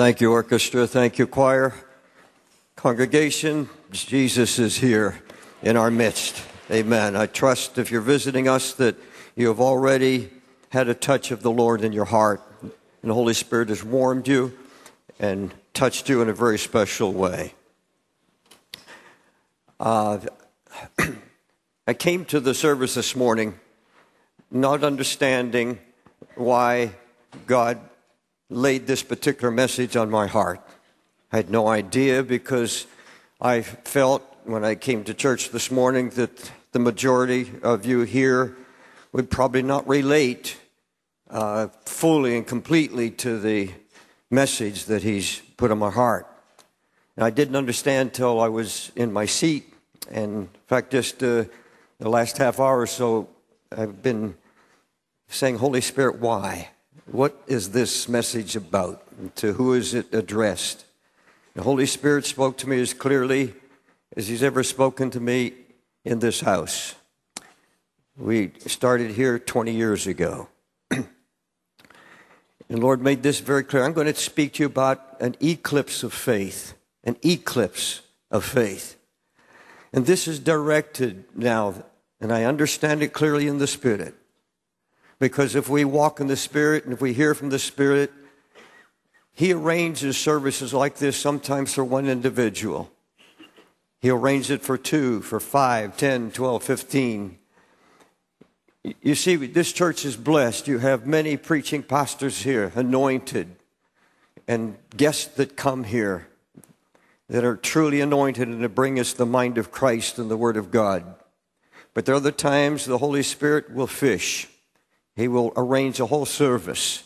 Thank you, orchestra. Thank you, choir. Congregation, Jesus is here in our midst. Amen. I trust if you're visiting us that you have already had a touch of the Lord in your heart, and the Holy Spirit has warmed you and touched you in a very special way. Uh, I came to the service this morning not understanding why God laid this particular message on my heart. I had no idea because I felt when I came to church this morning that the majority of you here would probably not relate uh, fully and completely to the message that He's put on my heart. And I didn't understand till I was in my seat. And in fact, just uh, the last half hour or so, I've been saying, Holy Spirit, why? What is this message about? To who is it addressed? The Holy Spirit spoke to me as clearly as He's ever spoken to me in this house. We started here 20 years ago. and Lord made this very clear. I'm going to speak to you about an eclipse of faith, an eclipse of faith. And this is directed now, and I understand it clearly in the Spirit. Because if we walk in the Spirit and if we hear from the Spirit, He arranges services like this sometimes for one individual. He arranges it for two, for five, ten, twelve, fifteen. You see, this church is blessed. You have many preaching pastors here, anointed, and guests that come here that are truly anointed and to bring us the mind of Christ and the Word of God. But there are other times the Holy Spirit will fish he will arrange a whole service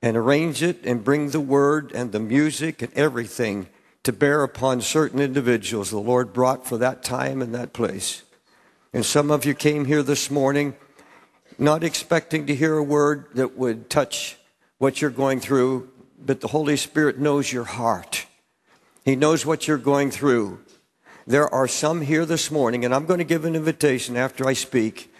and arrange it and bring the word and the music and everything to bear upon certain individuals the Lord brought for that time and that place. And some of you came here this morning not expecting to hear a word that would touch what you're going through, but the Holy Spirit knows your heart. He knows what you're going through. There are some here this morning, and I'm going to give an invitation after I speak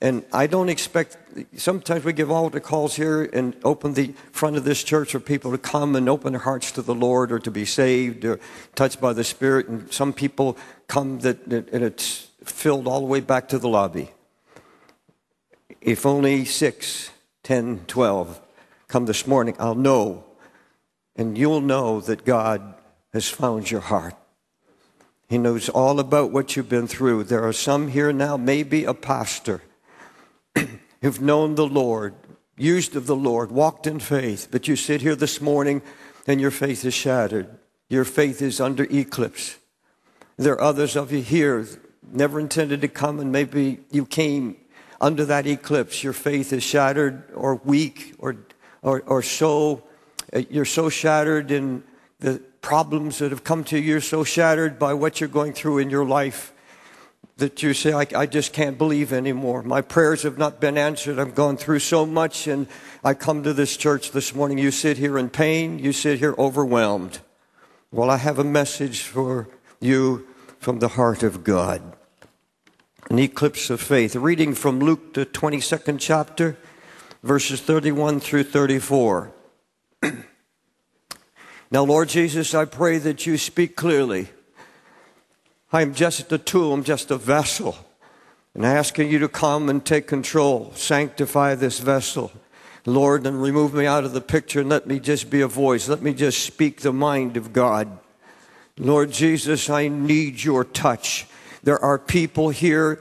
and I don't expect, sometimes we give altar calls here and open the front of this church for people to come and open their hearts to the Lord or to be saved or touched by the Spirit. And some people come that, and it's filled all the way back to the lobby. If only six, ten, twelve come this morning, I'll know. And you'll know that God has found your heart. He knows all about what you've been through. There are some here now, maybe a pastor who've known the Lord, used of the Lord, walked in faith, but you sit here this morning and your faith is shattered. Your faith is under eclipse. There are others of you here never intended to come, and maybe you came under that eclipse. Your faith is shattered or weak or, or, or so, uh, you're so shattered in the problems that have come to you. You're so shattered by what you're going through in your life that you say, I, I, just can't believe anymore. My prayers have not been answered. I've gone through so much, and I come to this church this morning. You sit here in pain, you sit here overwhelmed. Well, I have a message for you from the heart of God. An eclipse of faith. Reading from Luke, the 22nd chapter, verses 31 through 34. now, Lord Jesus, I pray that you speak clearly I'm just a tool, I'm just a vessel. And asking you to come and take control, sanctify this vessel. Lord, and remove me out of the picture and let me just be a voice. Let me just speak the mind of God. Lord Jesus, I need your touch. There are people here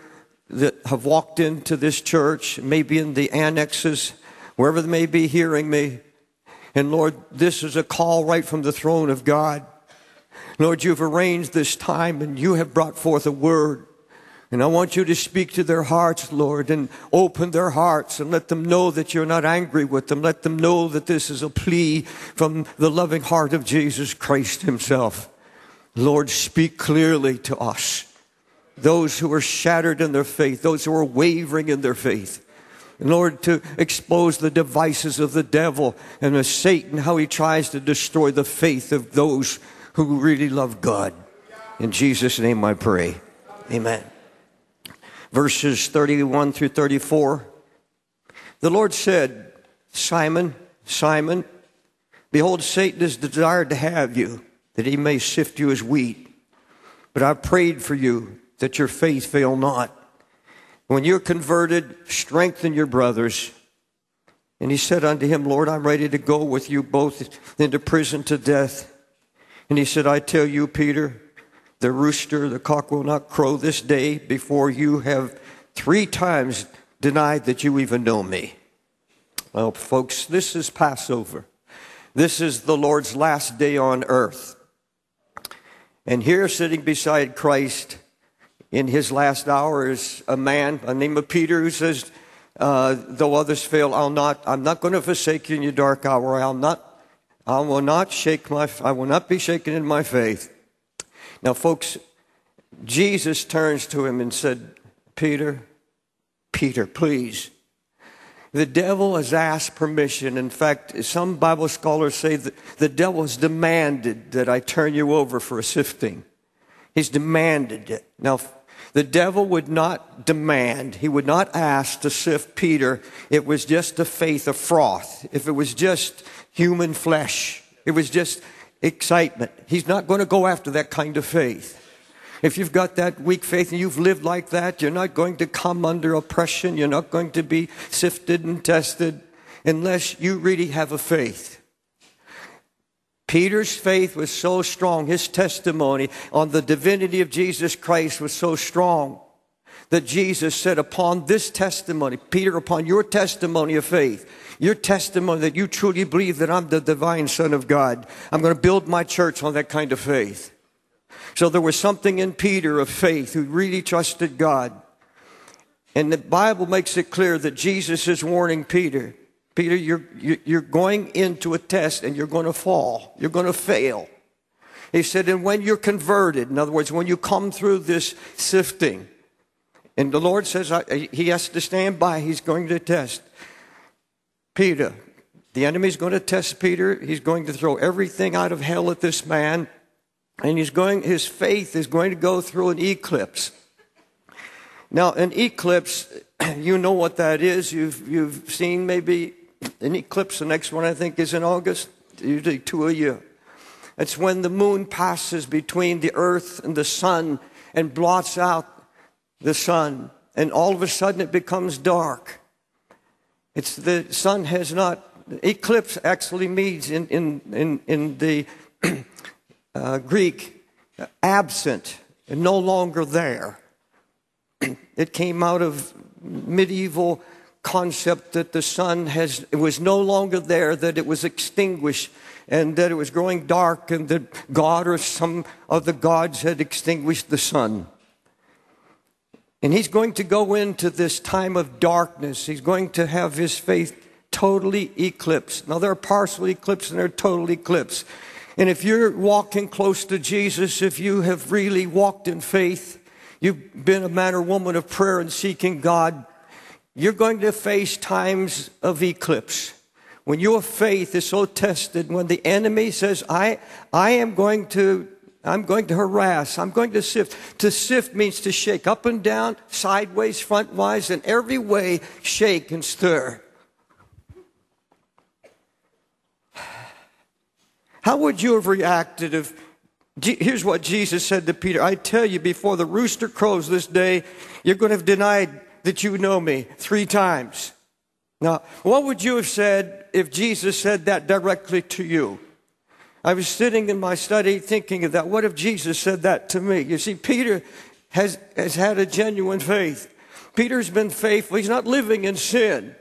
that have walked into this church, maybe in the annexes, wherever they may be hearing me. And Lord, this is a call right from the throne of God. Lord, you've arranged this time and you have brought forth a word. And I want you to speak to their hearts, Lord, and open their hearts and let them know that you're not angry with them. Let them know that this is a plea from the loving heart of Jesus Christ Himself. Lord, speak clearly to us. Those who are shattered in their faith, those who are wavering in their faith. And Lord, to expose the devices of the devil and of Satan, how he tries to destroy the faith of those who really love God. In Jesus' name I pray. Amen. Verses 31 through 34. The Lord said, Simon, Simon, Behold, Satan has desired to have you, that he may sift you as wheat. But I prayed for you that your faith fail not. When you're converted, strengthen your brothers. And he said unto him, Lord, I'm ready to go with you both into prison to death. And he said, I tell you, Peter, the rooster, the cock will not crow this day before you have three times denied that you even know me. Well, folks, this is Passover. This is the Lord's last day on earth. And here, sitting beside Christ in his last hour, is a man by the name of Peter who says, uh, Though others fail, I'll not, I'm not going to forsake you in your dark hour. I'll not, I will not shake my, I will not be shaken in my faith. Now, folks, Jesus turns to him and said, Peter, Peter, please. The devil has asked permission. In fact, some Bible scholars say that the devil has demanded that I turn you over for a sifting. He's demanded it. Now, the devil would not demand, he would not ask to sift Peter. It was just a faith of froth. If it was just human flesh, it was just excitement. He's not going to go after that kind of faith. If you've got that weak faith and you've lived like that, you're not going to come under oppression. You're not going to be sifted and tested unless you really have a faith. Peter's faith was so strong, his testimony on the divinity of Jesus Christ was so strong that Jesus said, Upon this testimony, Peter, upon your testimony of faith, your testimony that you truly believe that I'm the divine Son of God, I'm going to build my church on that kind of faith. So there was something in Peter of faith who really trusted God. And the Bible makes it clear that Jesus is warning Peter Peter, you're, you're going into a test and you're going to fall, you're going to fail. He said, and when you're converted, in other words, when you come through this sifting, and the Lord says he has to stand by, he's going to test. Peter, the enemy's going to test Peter. He's going to throw everything out of hell at this man and he's going, his faith is going to go through an eclipse. Now, an eclipse, you know what that is. You've, you've seen maybe an eclipse. The next one, I think, is in August, usually two a year. It's when the moon passes between the earth and the sun and blots out the sun. And all of a sudden it becomes dark. It's the sun has not, eclipse actually means in, in, in, in the uh, Greek, absent and no longer there. it came out of medieval concept that the sun has it was no longer there that it was extinguished and that it was growing dark and that god or some of the gods had extinguished the sun and he's going to go into this time of darkness. He's going to have his faith totally eclipsed. Now there are partial eclipses and there are total eclipses. And if you're walking close to Jesus, if you have really walked in faith, you've been a man or woman of prayer and seeking God, you're going to face times of eclipse. When your faith is so tested, when the enemy says, I, I am going to I'm going to harass. I'm going to sift. To sift means to shake up and down, sideways, frontwise, in every way, shake and stir. How would you have reacted if, here's what Jesus said to Peter I tell you, before the rooster crows this day, you're going to have denied that you know me three times. Now, what would you have said if Jesus said that directly to you? I was sitting in my study thinking of that. What if Jesus said that to me? You see, Peter has, has had a genuine faith. Peter's been faithful. He's not living in sin.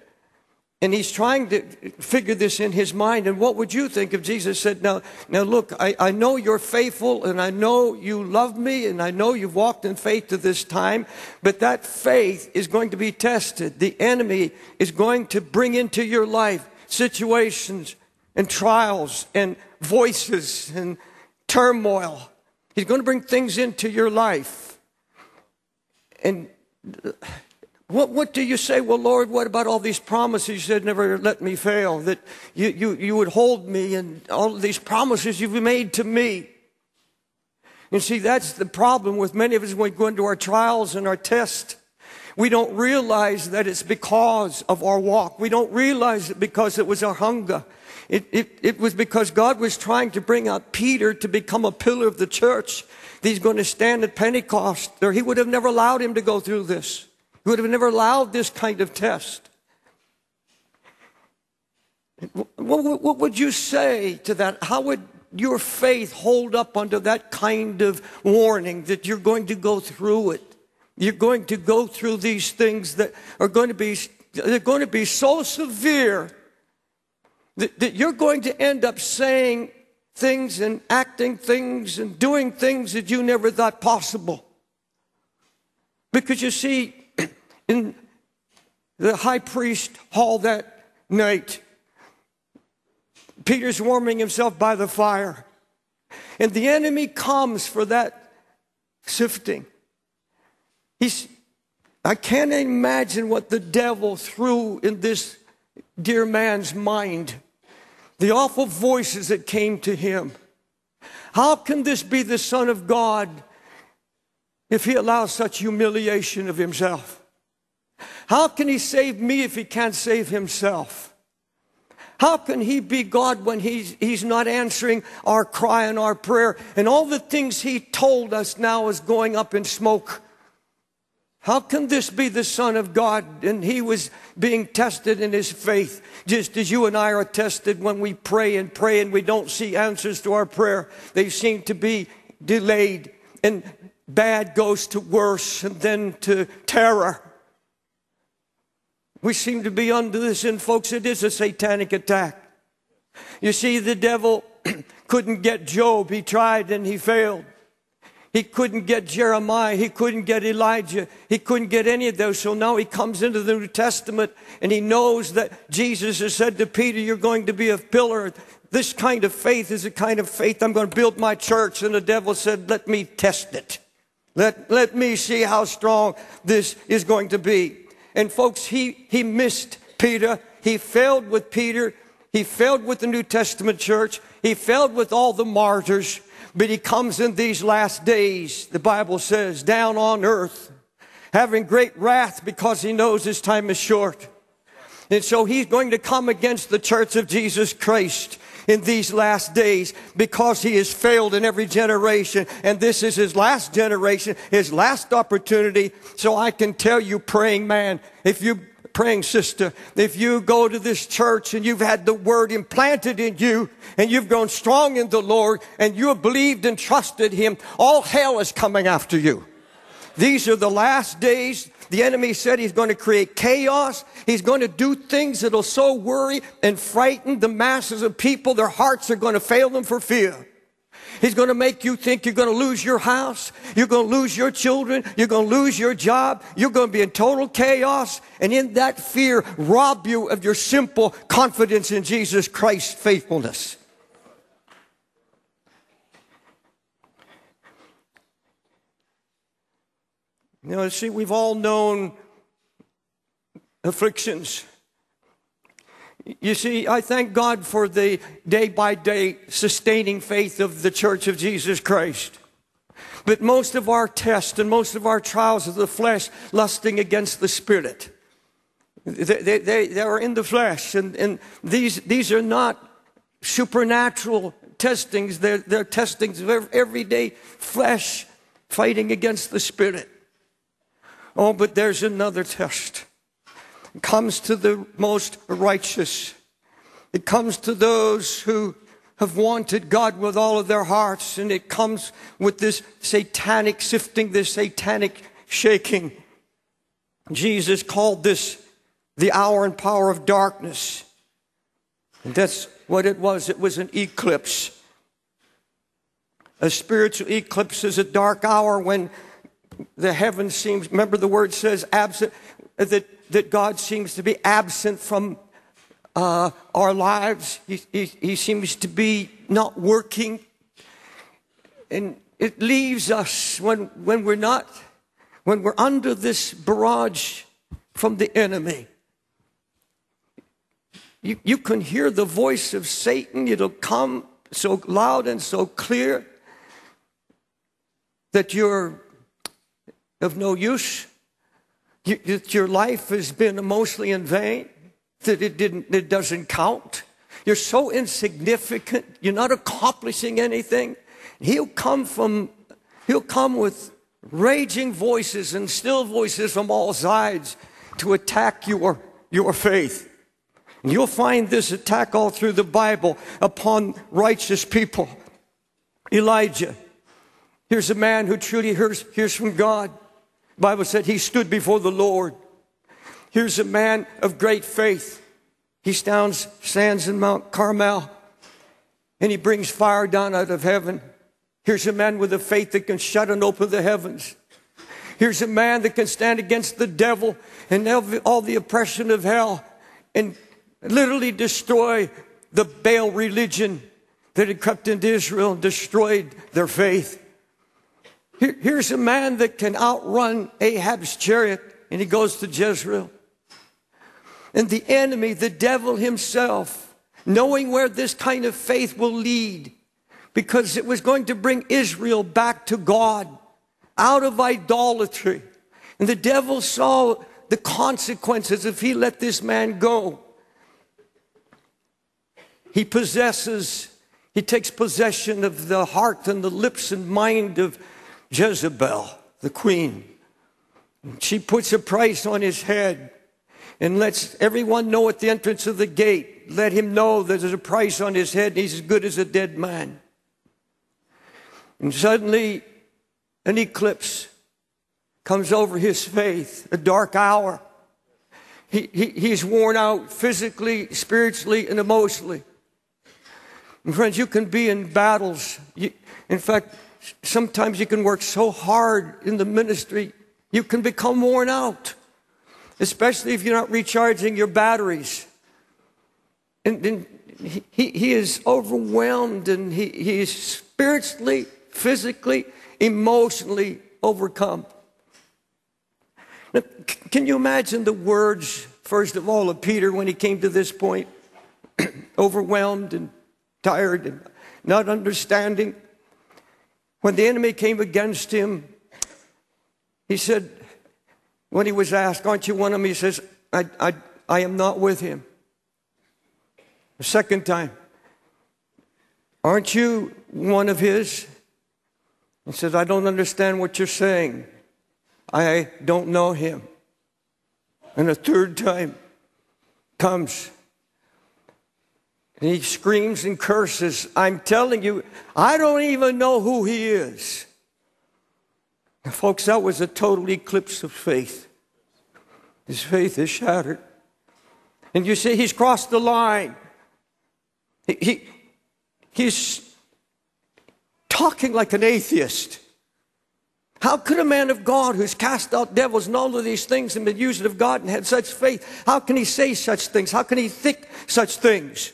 And he's trying to figure this in his mind. And what would you think if Jesus said, Now, now look, I, I know you're faithful and I know you love me and I know you've walked in faith to this time, but that faith is going to be tested. The enemy is going to bring into your life situations and trials and voices and turmoil. He's going to bring things into your life. And what, what do you say? Well, Lord, what about all these promises you said never let me fail, that you, you, you would hold me and all these promises you've made to me? And see, that's the problem with many of us when we go into our trials and our tests. We don't realize that it's because of our walk. We don't realize it because it was our hunger. It, it, it was because God was trying to bring out Peter to become a pillar of the church. He's going to stand at Pentecost, or he would have never allowed him to go through this. He would have never allowed this kind of test. What, what would you say to that? How would your faith hold up under that kind of warning that you're going to go through it? You're going to go through these things that are going to be, they're going to be so severe that, that you're going to end up saying things and acting things and doing things that you never thought possible. Because you see, in the high priest hall that night, Peter's warming himself by the fire. And the enemy comes for that sifting. He's, I can't imagine what the devil threw in this dear man's mind. The awful voices that came to him. How can this be the Son of God if he allows such humiliation of himself? How can he save me if he can't save himself? How can he be God when he's, he's not answering our cry and our prayer? And all the things he told us now is going up in smoke. How can this be the Son of God? And he was being tested in his faith, just as you and I are tested when we pray and pray and we don't see answers to our prayer. They seem to be delayed, and bad goes to worse and then to terror. We seem to be under this, and folks, it is a satanic attack. You see, the devil couldn't get Job. He tried and he failed. He couldn't get Jeremiah. He couldn't get Elijah. He couldn't get any of those. So now he comes into the New Testament and he knows that Jesus has said to Peter, You're going to be a pillar. This kind of faith is a kind of faith. I'm going to build my church. And the devil said, Let me test it. Let, let me see how strong this is going to be. And folks, he, he missed Peter. He failed with Peter. He failed with the New Testament church. He failed with all the martyrs. But he comes in these last days, the Bible says, down on earth, having great wrath because he knows his time is short. And so he's going to come against the church of Jesus Christ in these last days because he has failed in every generation. And this is his last generation, his last opportunity. So I can tell you, praying man, if you praying sister, if you go to this church and you've had the word implanted in you and you've grown strong in the Lord and you have believed and trusted him, all hell is coming after you. These are the last days. The enemy said he's going to create chaos. He's going to do things that'll so worry and frighten the masses of people. Their hearts are going to fail them for fear. He's going to make you think you're going to lose your house. You're going to lose your children. You're going to lose your job. You're going to be in total chaos. And in that fear, rob you of your simple confidence in Jesus Christ's faithfulness. You know, see, we've all known afflictions. You see, I thank God for the day by day sustaining faith of the Church of Jesus Christ. But most of our tests and most of our trials of the flesh lusting against the Spirit. They, they, they, they are in the flesh, and, and these, these are not supernatural testings. They're, they're testings of everyday flesh fighting against the Spirit. Oh, but there's another test. Comes to the most righteous. It comes to those who have wanted God with all of their hearts, and it comes with this satanic sifting, this satanic shaking. Jesus called this the hour and power of darkness. And that's what it was. It was an eclipse. A spiritual eclipse is a dark hour when the heavens seems, remember the word says absent, that, that God seems to be absent from uh, our lives. He, he, he seems to be not working. And it leaves us when, when we're not, when we're under this barrage from the enemy. You, you can hear the voice of Satan. It'll come so loud and so clear that you're of no use. That your life has been emotionally in vain, that it, didn't, it doesn't count. You're so insignificant. You're not accomplishing anything. He'll come from, he'll come with raging voices and still voices from all sides to attack your, your faith. And you'll find this attack all through the Bible upon righteous people. Elijah. Here's a man who truly hears, hears from God. Bible said he stood before the Lord. Here's a man of great faith. He stands, stands in Mount Carmel and he brings fire down out of heaven. Here's a man with a faith that can shut and open the heavens. Here's a man that can stand against the devil and all the oppression of hell and literally destroy the Baal religion that had crept into Israel and destroyed their faith. Here, here's a man that can outrun Ahab's chariot, and he goes to Jezreel. And the enemy, the devil himself, knowing where this kind of faith will lead, because it was going to bring Israel back to God out of idolatry. And the devil saw the consequences if he let this man go. He possesses, he takes possession of the heart and the lips and mind of Jezebel, the queen. She puts a price on his head and lets everyone know at the entrance of the gate, let him know that there's a price on his head and he's as good as a dead man. And suddenly, an eclipse comes over his faith, a dark hour. He, he, he's worn out physically, spiritually, and emotionally. And friends, you can be in battles. You, in fact, sometimes you can work so hard in the ministry, you can become worn out, especially if you're not recharging your batteries. And, and he, he is overwhelmed and he, he is spiritually, physically, emotionally overcome. Now, can you imagine the words, first of all, of Peter when he came to this point? overwhelmed and tired and not understanding. When the enemy came against him, he said, when he was asked, Aren't you one of them? He says, I, I, I am not with him. The second time, Aren't you one of his? He says, I don't understand what you're saying. I don't know him. And a third time comes and he screams and curses. I'm telling you, I don't even know who he is. Folks, that was a total eclipse of faith. His faith is shattered. And you see, he's crossed the line. He, he, he's talking like an atheist. How could a man of God who's cast out devils and all of these things and been used of God and had such faith, how can he say such things? How can he think such things?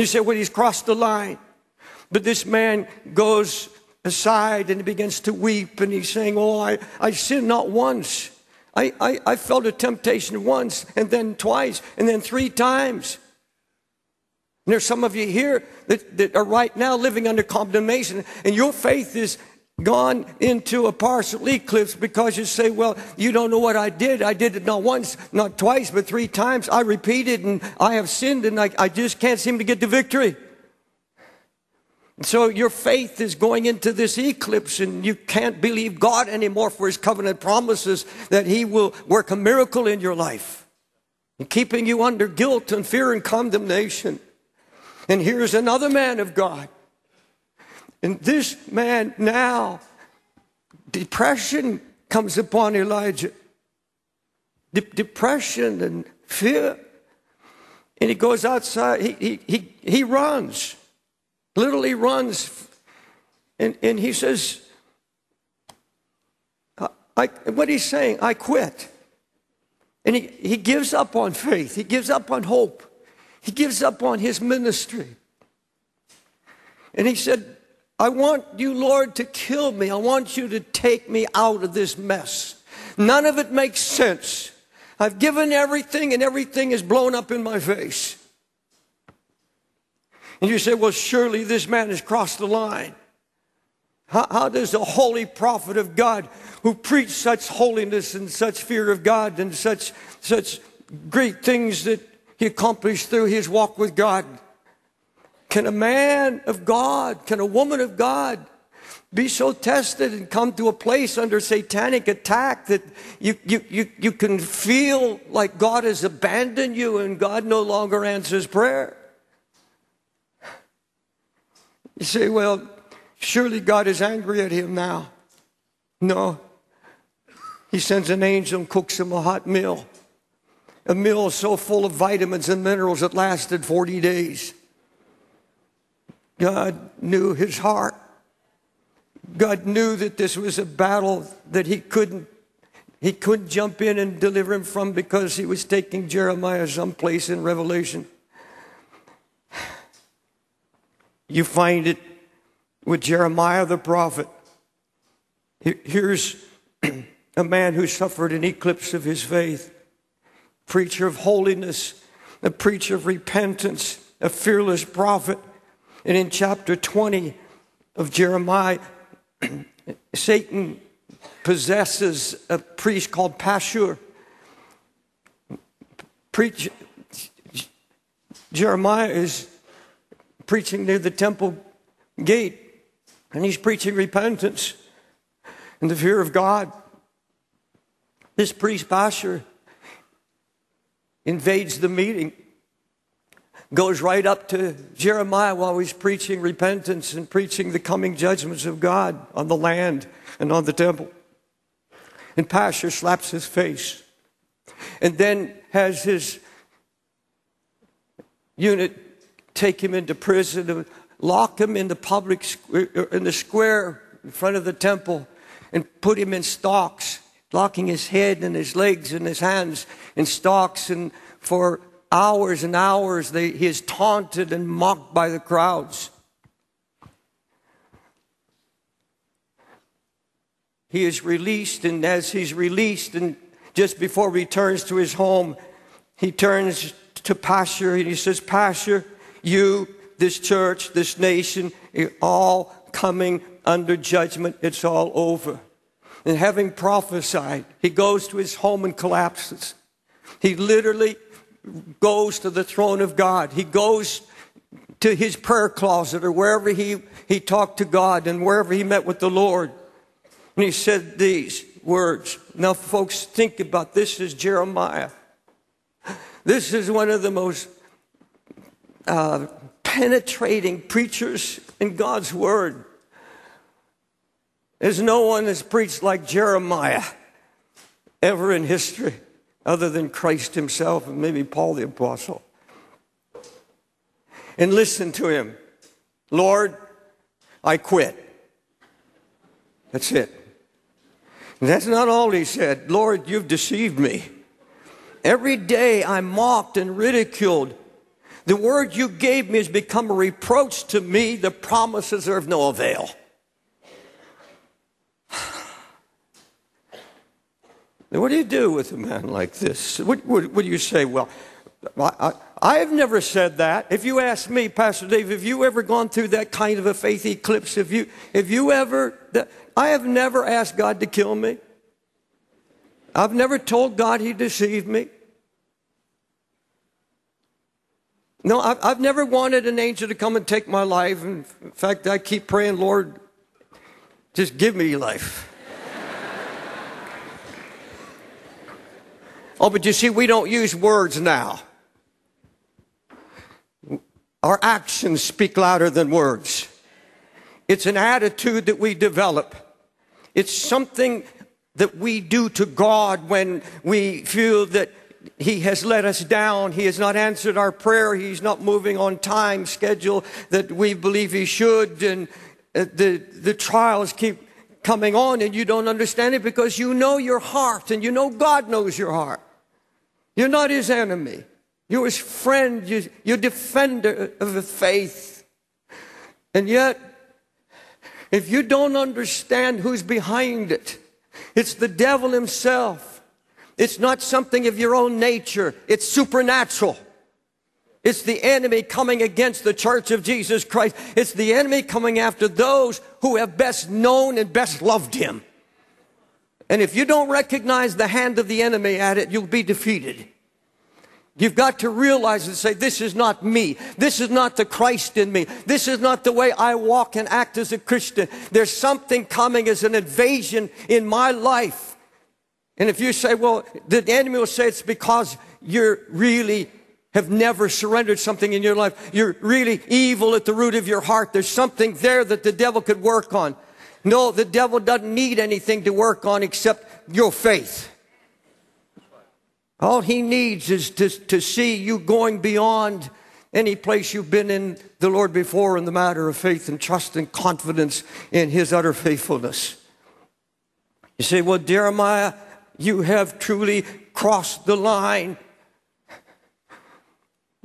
You say, well, he's crossed the line. But this man goes aside and he begins to weep and he's saying, Oh, I, I sinned not once. I, I, I felt a temptation once and then twice and then three times. And there's some of you here that, that are right now living under condemnation and your faith is gone into a partial eclipse because you say, well, you don't know what I did. I did it not once, not twice, but three times. I repeated and I have sinned and I, I just can't seem to get the victory. So your faith is going into this eclipse and you can't believe God anymore for his covenant promises that he will work a miracle in your life and keeping you under guilt and fear and condemnation. And here's another man of God and this man now, depression comes upon Elijah. De- depression and fear. And he goes outside, he, he, he, he runs, literally runs. And, and he says, I, what he's saying, I quit. And he, he gives up on faith, he gives up on hope, he gives up on his ministry. And he said, I want you, Lord, to kill me. I want you to take me out of this mess. None of it makes sense. I've given everything and everything is blown up in my face. And you say, well, surely this man has crossed the line. How, how does a holy prophet of God who preached such holiness and such fear of God and such, such great things that he accomplished through his walk with God, can a man of God, can a woman of God be so tested and come to a place under satanic attack that you, you, you, you can feel like God has abandoned you and God no longer answers prayer? You say, well, surely God is angry at him now. No. He sends an angel and cooks him a hot meal. A meal so full of vitamins and minerals it lasted 40 days. God knew his heart. God knew that this was a battle that he couldn't he couldn't jump in and deliver him from because he was taking Jeremiah someplace in Revelation. You find it with Jeremiah the prophet. Here's a man who suffered an eclipse of his faith, preacher of holiness, a preacher of repentance, a fearless prophet. And in chapter 20 of Jeremiah, Satan possesses a priest called Pashur. Preach, Jeremiah is preaching near the temple gate, and he's preaching repentance and the fear of God. This priest Pashur invades the meeting, goes right up to Jeremiah while he's preaching repentance and preaching the coming judgments of God on the land and on the temple. And Pashur slaps his face and then has his unit take him into prison, lock him in the public er, in the square in front of the temple, and put him in stocks, locking his head and his legs and his hands in stocks. And for hours and hours, they, he is taunted and mocked by the crowds. He is released, and as he's released, and just before he returns to his home, he turns to Pashur and he says, Pashur, you, this church, this nation, all coming under judgment. It's all over. And having prophesied, he goes to his home and collapses. He literally goes to the throne of God. He goes to his prayer closet or wherever he, he talked to God and wherever he met with the Lord. And he said these words. Now, folks, think about this is Jeremiah. This is one of the most uh, penetrating preachers in God's Word. There's no one that's preached like Jeremiah ever in history, other than Christ Himself and maybe Paul the Apostle. And listen to him Lord, I quit. That's it. And that's not all he said. Lord, you've deceived me. Every day I'm mocked and ridiculed. The word you gave me has become a reproach to me. The promises are of no avail. Now, what do you do with a man like this? What, what, what do you say? Well, I, I, have never said that. If you ask me, Pastor Dave, have you ever gone through that kind of a faith eclipse? Have you, have you ever, I have never asked God to kill me. I've never told God he deceived me. No, I've, I've never wanted an angel to come and take my life. In fact, I keep praying, Lord, just give me life. Oh, but you see, we don't use words now. Our actions speak louder than words. It's an attitude that we develop. It's something that we do to God when we feel that he has let us down. He has not answered our prayer. He's not moving on time schedule that we believe he should. And uh, the, the trials keep coming on and you don't understand it because you know your heart and you know God knows your heart. You're not his enemy. You're his friend. You're defender of the faith. And yet, if you don't understand who's behind it, it's the devil himself. It's not something of your own nature, it's supernatural. It's the enemy coming against the church of Jesus Christ. It's the enemy coming after those who have best known and best loved him. And if you don't recognize the hand of the enemy at it, you'll be defeated. You've got to realize and say, this is not me. This is not the Christ in me. This is not the way I walk and act as a Christian. There's something coming as an invasion in my life. And if you say, well, the enemy will say it's because you're really have never surrendered something in your life. You're really evil at the root of your heart. There's something there that the devil could work on. No, the devil doesn't need anything to work on except your faith. All he needs is to, to see you going beyond any place you've been in the Lord before in the matter of faith and trust and confidence in his utter faithfulness. You say, well, Jeremiah, you have truly crossed the line.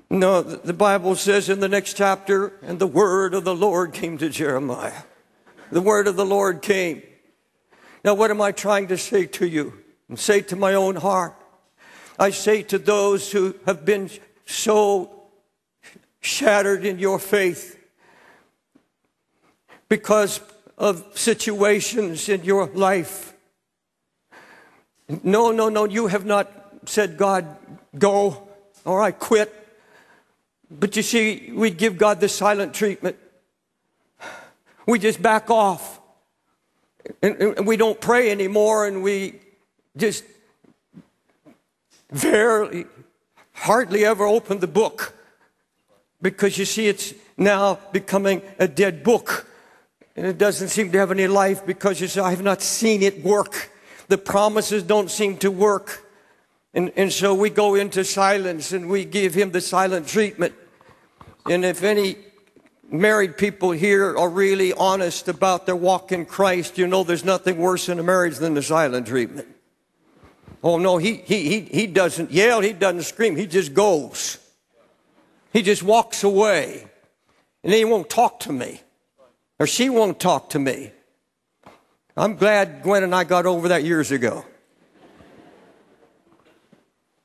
No, the Bible says in the next chapter, and the word of the Lord came to Jeremiah. The word of the Lord came. Now, what am I trying to say to you and say to my own heart? I say to those who have been so shattered in your faith because of situations in your life. No, no, no, you have not said, God, go, or I quit. But you see, we give God the silent treatment. We just back off. And, and we don't pray anymore, and we just barely, hardly ever open the book. Because you see, it's now becoming a dead book. And it doesn't seem to have any life because you say, I have not seen it work. The promises don't seem to work. And, and so we go into silence and we give him the silent treatment. And if any married people here are really honest about their walk in Christ, you know there's nothing worse in a marriage than the silent treatment. Oh no, he, he, he, he doesn't yell, he doesn't scream, he just goes. He just walks away. And then he won't talk to me. Or she won't talk to me. I'm glad Gwen and I got over that years ago.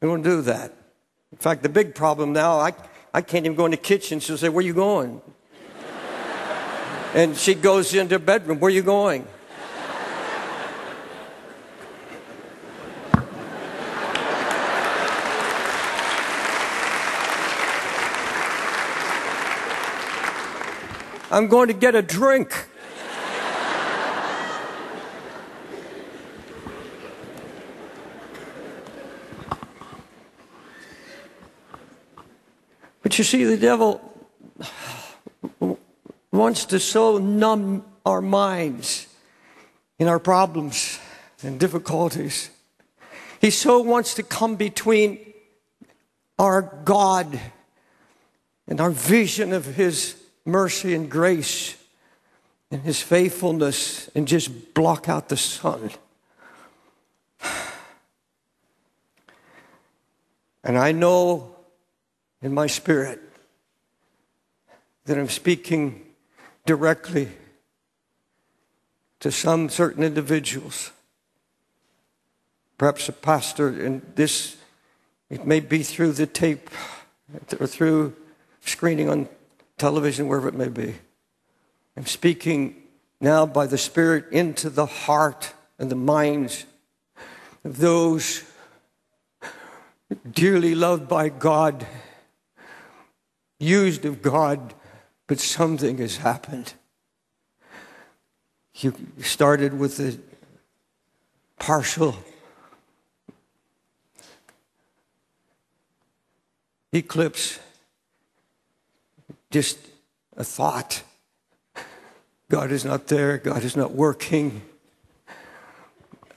We won't do that. In fact, the big problem now, I, I can't even go in the kitchen. She'll say, Where are you going? And she goes into bedroom, Where are you going? I'm going to get a drink. But you see, the devil wants to so numb our minds in our problems and difficulties. He so wants to come between our God and our vision of His mercy and grace and His faithfulness and just block out the sun. And I know in my spirit that I'm speaking directly to some certain individuals. Perhaps a pastor, and this, it may be through the tape or through screening on television, wherever it may be. I'm speaking now by the Spirit into the heart and the minds of those dearly loved by God used of God, but something has happened. You started with a partial eclipse, just a thought. God is not there, God is not working.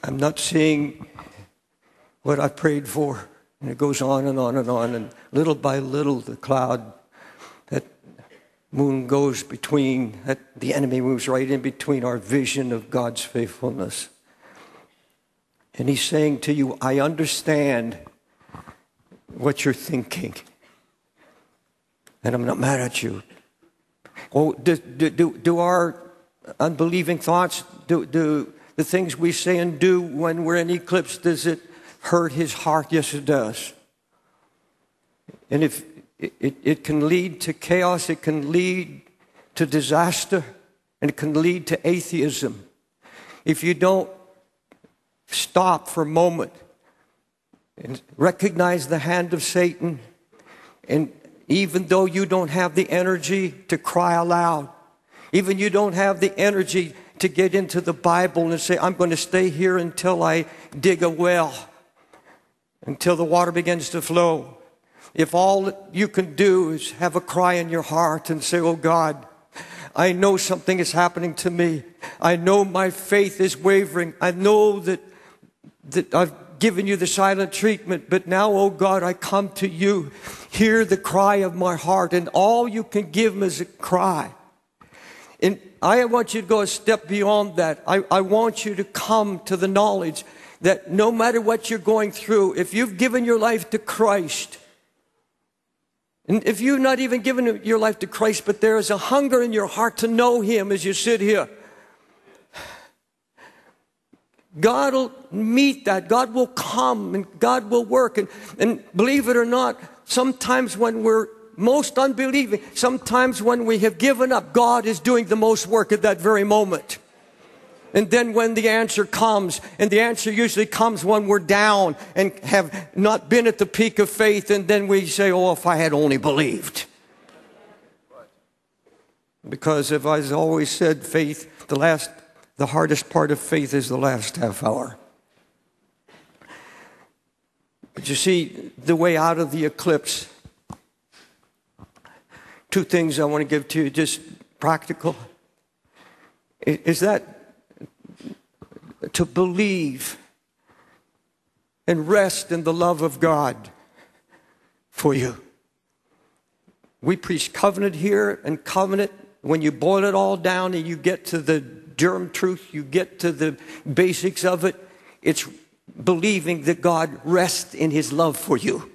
I'm not seeing what I prayed for. And it goes on and on and on, and little by little, the cloud moon goes between, the enemy moves right in between our vision of God's faithfulness. And he's saying to you, I understand what you're thinking. And I'm not mad at you. Oh, do, do, do our unbelieving thoughts, do, do the things we say and do when we're in eclipse, does it hurt his heart? Yes, it does. And if it, it, can lead to chaos, it can lead to disaster, and it can lead to atheism. If you don't stop for a moment and recognize the hand of Satan, and even though you don't have the energy to cry aloud, even you don't have the energy to get into the Bible and say, I'm going to stay here until I dig a well, until the water begins to flow. If all you can do is have a cry in your heart and say, Oh God, I know something is happening to me. I know my faith is wavering. I know that, that I've given you the silent treatment, but now, oh God, I come to you. Hear the cry of my heart, and all you can give me is a cry. And I want you to go a step beyond that. I, I want you to come to the knowledge that no matter what you're going through, if you've given your life to Christ, and if you've not even given your life to Christ, but there is a hunger in your heart to know Him as you sit here, God will meet that. God will come and God will work. And, and believe it or not, sometimes when we're most unbelieving, sometimes when we have given up, God is doing the most work at that very moment. And then when the answer comes, and the answer usually comes when we're down and have not been at the peak of faith, and then we say, Oh, if I had only believed. Because if I've always said faith, the last, the hardest part of faith is the last half hour. But you see, the way out of the eclipse, two things I want to give to you, just practical, is that to believe and rest in the love of God for you. We preach covenant here and covenant. When you boil it all down and you get to the germ truth, you get to the basics of it, it's believing that God rests in his love for you.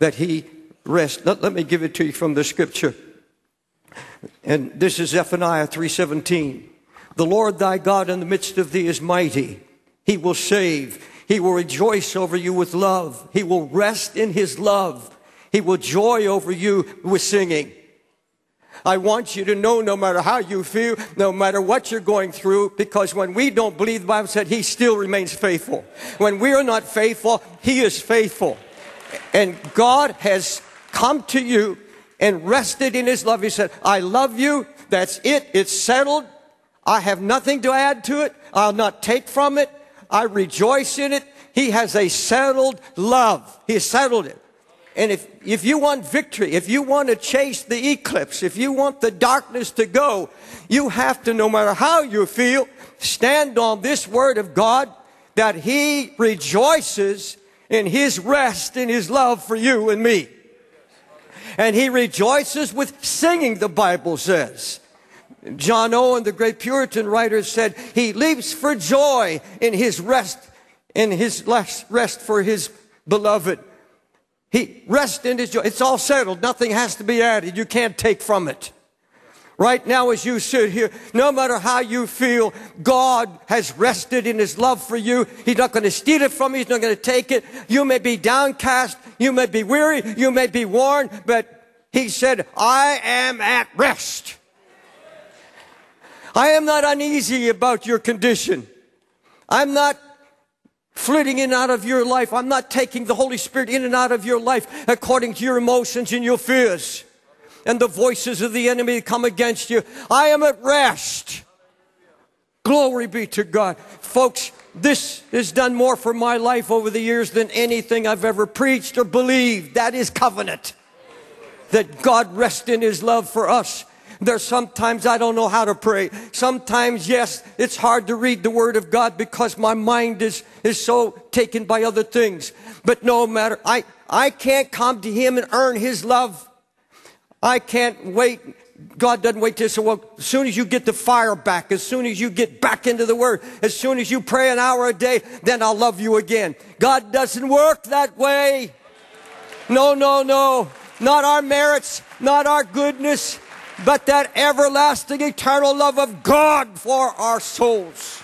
That he rests. Let, let me give it to you from the scripture. And this is Zephaniah 3:17. The Lord thy God in the midst of thee is mighty. He will save. He will rejoice over you with love. He will rest in his love. He will joy over you with singing. I want you to know no matter how you feel, no matter what you're going through, because when we don't believe, the Bible said he still remains faithful. When we are not faithful, he is faithful. And God has come to you and rested in his love. He said, I love you. That's it. It's settled. I have nothing to add to it. I'll not take from it. I rejoice in it. He has a settled love. He has settled it. And if, if you want victory, if you want to chase the eclipse, if you want the darkness to go, you have to, no matter how you feel, stand on this word of God that He rejoices in His rest, in His love for you and me. And He rejoices with singing, the Bible says. John Owen, the great Puritan writer, said he leaps for joy in his rest, in his rest for his beloved. He rests in his joy. It's all settled. Nothing has to be added. You can't take from it. Right now, as you sit here, no matter how you feel, God has rested in His love for you. He's not going to steal it from you. He's not going to take it. You may be downcast. You may be weary. You may be worn, but He said, I am at rest. I am not uneasy about your condition. I'm not flitting in and out of your life. I'm not taking the Holy Spirit in and out of your life according to your emotions and your fears and the voices of the enemy that come against you. I am at rest. Glory be to God. Folks, this has done more for my life over the years than anything I've ever preached or believed. That is covenant. That God rests in His love for us there's sometimes I don't know how to pray. Sometimes, yes, it's hard to read the Word of God because my mind is, is so taken by other things. But no matter, I, I can't come to Him and earn His love. I can't wait. God doesn't wait till so well, as soon as you get the fire back, as soon as you get back into the Word, as soon as you pray an hour a day, then I'll love you again. God doesn't work that way. No, no, no. Not our merits, not our goodness, but that everlasting eternal love of God for our souls.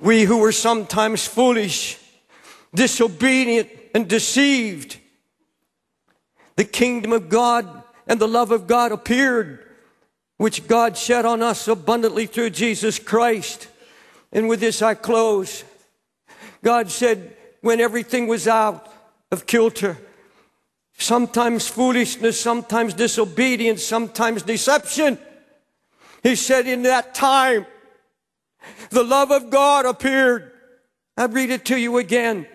We who were sometimes foolish, disobedient, and deceived. The kingdom of God and the love of God appeared, which God shed on us abundantly through Jesus Christ. And with this I close. God said, when everything was out of kilter, sometimes foolishness, sometimes disobedience, sometimes deception, He said, in that time, the love of God appeared. I read it to you again.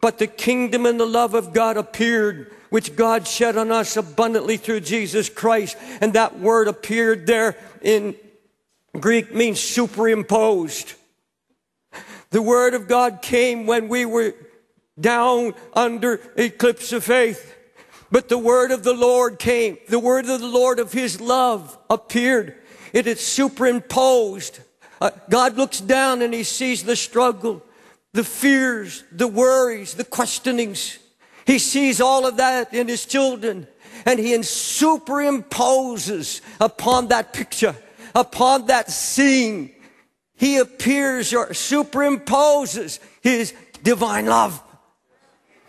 But the kingdom and the love of God appeared, which God shed on us abundantly through Jesus Christ. And that word appeared there in Greek means superimposed. The word of God came when we were down under eclipse of faith. But the word of the Lord came. The word of the Lord of his love appeared. It is superimposed. Uh, God looks down and he sees the struggle the fears, the worries, the questionings. He sees all of that in his children and he superimposes upon that picture, upon that scene. He appears or superimposes his divine love.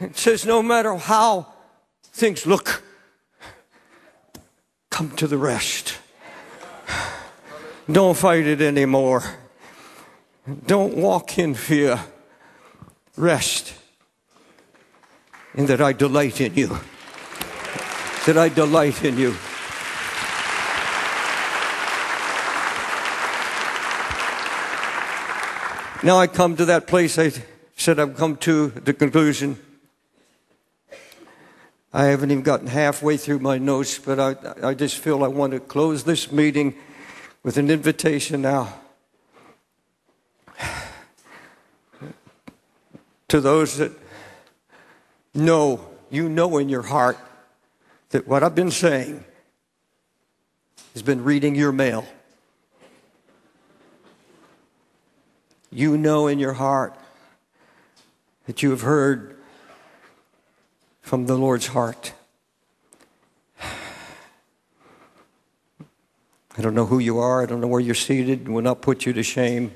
It says, no matter how things look, come to the rest. Don't fight it anymore. Don't walk in fear rest in that I delight in you. That I delight in you. Now I come to that place I said I've come to the conclusion. I haven't even gotten halfway through my notes, but I, I just feel I want to close this meeting with an invitation now. to those that know, you know in your heart that what I've been saying has been reading your mail. You know in your heart that you have heard from the Lord's heart. I don't know who you are. I don't know where you're seated. We'll not put you to shame.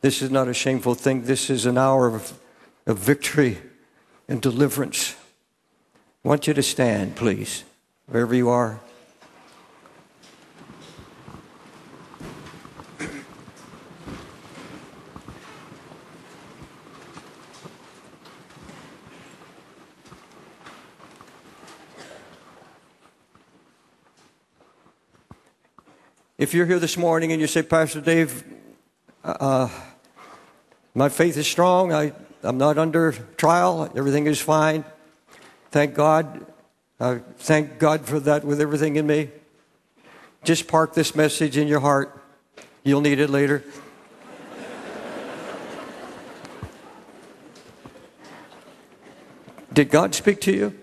This is not a shameful thing. This is an hour of of victory and deliverance. I want you to stand, please, wherever you are. If you're here this morning and you say, Pastor Dave, uh, my faith is strong, I, I'm not under trial. Everything is fine. Thank God. Uh, thank God for that with everything in me. Just park this message in your heart. You'll need it later. Did God speak to you?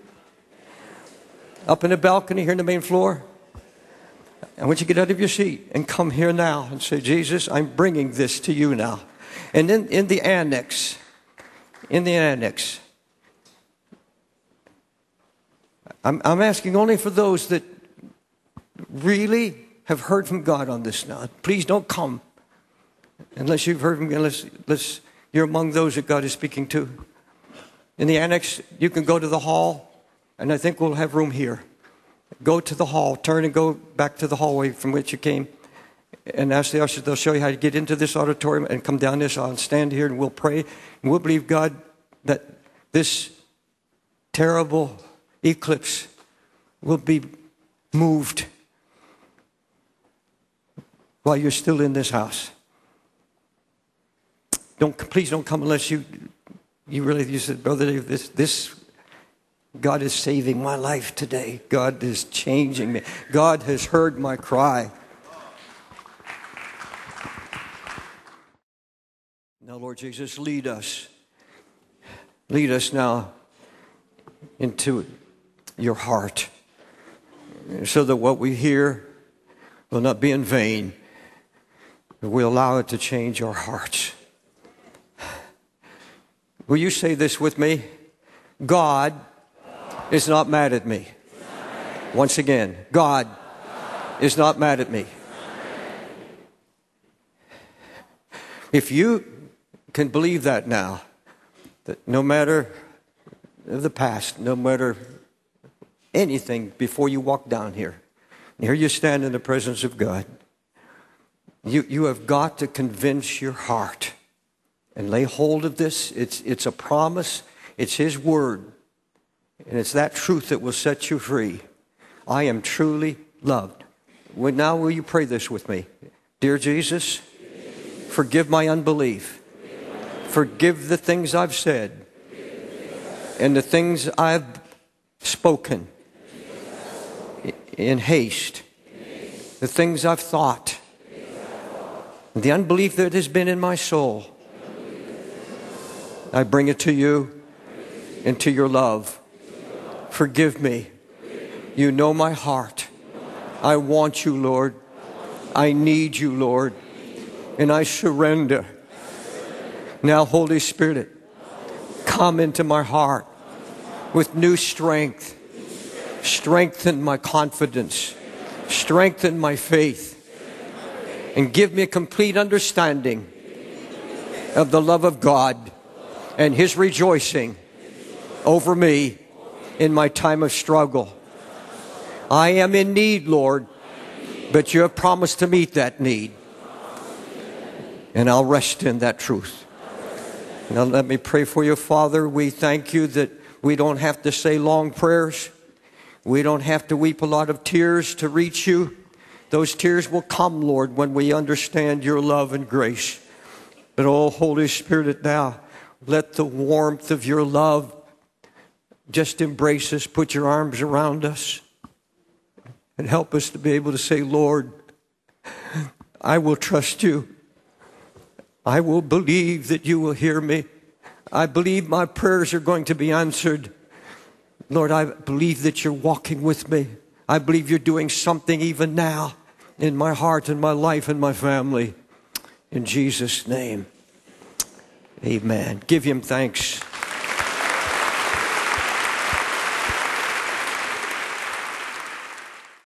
Up in the balcony here in the main floor? I want you to get out of your seat and come here now and say, Jesus, I'm bringing this to you now. And then in the annex, in the annex. I'm, I'm asking only for those that really have heard from God on this now. Please don't come unless you've heard from me, unless, unless you're among those that God is speaking to. In the annex, you can go to the hall, and I think we'll have room here. Go to the hall, turn and go back to the hallway from which you came, and ask the ushers, they'll show you how to get into this auditorium and come down this aisle and stand here, and we'll pray and we'll believe God that this terrible eclipse will be moved while you're still in this house. Don't please don't come unless you you really you said, brother Dave, this this God is saving my life today. God is changing me. God has heard my cry. Now, Lord Jesus, lead us. Lead us now into your heart so that what we hear will not be in vain, we allow it to change our hearts. Will you say this with me? God is not mad at me. Once again, God is not mad at me. If you can believe that now, that no matter the past, no matter anything before you walk down here, here you stand in the presence of God, you, you have got to convince your heart and lay hold of this. It's, it's a promise, it's His word, and it's that truth that will set you free. I am truly loved. Well, now, will you pray this with me? Dear Jesus, forgive my unbelief. Forgive the things I've said and the things I've spoken in haste, the things I've thought, the unbelief that has been in my soul. I bring it to you and to your love. Forgive me. You know my heart. I want you, Lord. I need you, Lord. And I surrender. Now, Holy Spirit, come into my heart with new strength. Strengthen my confidence. Strengthen my faith. And give me a complete understanding of the love of God and His rejoicing over me in my time of struggle. I am in need, Lord, but you have promised to meet that need. And I'll rest in that truth. Now, let me pray for you, Father. We thank you that we don't have to say long prayers. We don't have to weep a lot of tears to reach you. Those tears will come, Lord, when we understand your love and grace. But, oh, Holy Spirit, now let the warmth of your love just embrace us, put your arms around us, and help us to be able to say, Lord, I will trust you. I will believe that you will hear me. I believe my prayers are going to be answered. Lord, I believe that you're walking with me. I believe you're doing something even now in my heart and my life and my family. In Jesus' name, amen. Give him thanks.